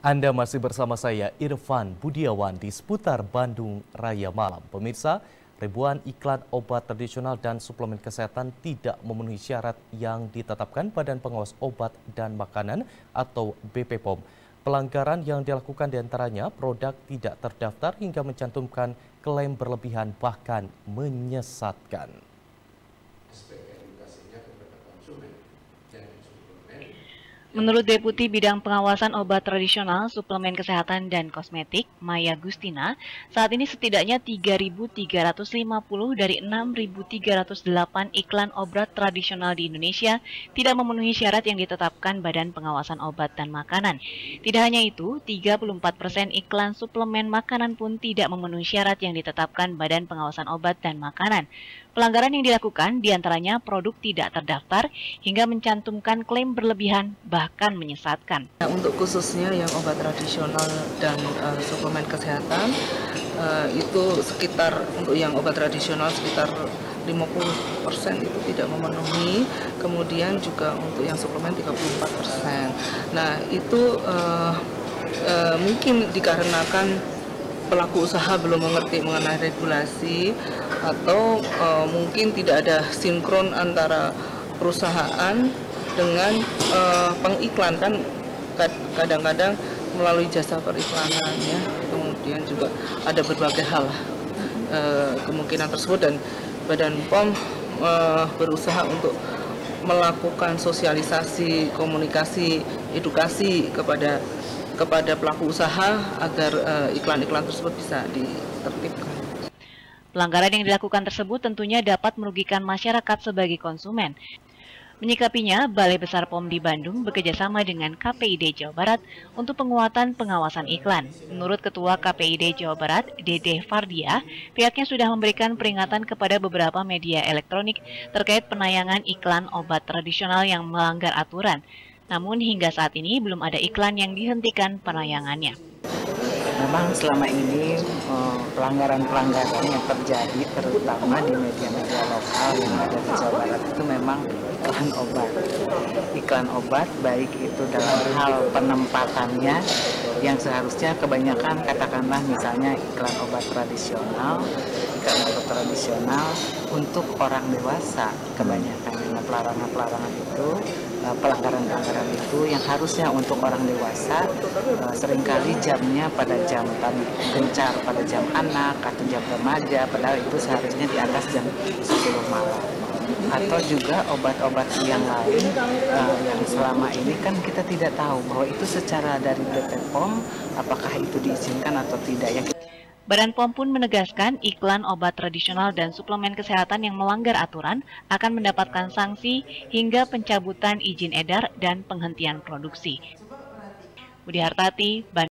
Anda masih bersama saya Irfan Budiawan di seputar Bandung Raya Malam. Pemirsa, ribuan iklan obat tradisional dan suplemen kesehatan tidak memenuhi syarat yang ditetapkan Badan Pengawas Obat dan Makanan atau BP POM. Pelanggaran yang dilakukan di antaranya produk tidak terdaftar hingga mencantumkan klaim berlebihan bahkan menyesatkan. Menurut Deputi Bidang Pengawasan Obat Tradisional, Suplemen Kesehatan dan Kosmetik, Maya Gustina, saat ini setidaknya 3.350 dari 6.308 iklan obat tradisional di Indonesia tidak memenuhi syarat yang ditetapkan Badan Pengawasan Obat dan Makanan. Tidak hanya itu, 34 persen iklan suplemen makanan pun tidak memenuhi syarat yang ditetapkan Badan Pengawasan Obat dan Makanan. Pelanggaran yang dilakukan di antaranya produk tidak terdaftar hingga mencantumkan klaim berlebihan bahkan menyesatkan. Nah, untuk khususnya yang obat tradisional dan uh, suplemen kesehatan uh, itu sekitar untuk yang obat tradisional sekitar 50% itu tidak memenuhi, kemudian juga untuk yang suplemen 34%. Nah, itu uh, uh, mungkin dikarenakan pelaku usaha belum mengerti mengenai regulasi atau uh, mungkin tidak ada sinkron antara perusahaan dengan uh, pengiklan. Kan kadang-kadang melalui jasa periklanan ya kemudian juga ada berbagai hal uh, kemungkinan tersebut. Dan Badan POM uh, berusaha untuk melakukan sosialisasi komunikasi edukasi kepada kepada pelaku usaha agar eh, iklan-iklan tersebut bisa ditertibkan. Pelanggaran yang dilakukan tersebut tentunya dapat merugikan masyarakat sebagai konsumen. Menyikapinya, Balai Besar POM di Bandung bekerjasama dengan KPID Jawa Barat untuk penguatan pengawasan iklan. Menurut Ketua KPID Jawa Barat, Dede Fardia, pihaknya sudah memberikan peringatan kepada beberapa media elektronik terkait penayangan iklan obat tradisional yang melanggar aturan. Namun hingga saat ini belum ada iklan yang dihentikan penayangannya. Memang selama ini eh, pelanggaran-pelanggaran yang terjadi terutama di media-media lokal yang ada di Jawa Barat itu memang iklan obat. Iklan obat baik itu dalam hal penempatannya yang seharusnya kebanyakan katakanlah misalnya iklan obat tradisional, iklan obat tradisional untuk orang dewasa kebanyakan dengan pelarangan-pelarangan itu pelanggaran-pelanggaran itu yang harusnya untuk orang dewasa uh, sering kali jamnya pada jam gencar pada jam anak atau jam remaja padahal itu seharusnya di atas jam 10 malam. Atau juga obat-obat yang lain uh, yang selama ini kan kita tidak tahu bahwa itu secara dari BPOM apakah itu diizinkan atau tidak. Ya Badan POM pun menegaskan iklan obat tradisional dan suplemen kesehatan yang melanggar aturan akan mendapatkan sanksi hingga pencabutan izin edar dan penghentian produksi. Budi Hartati,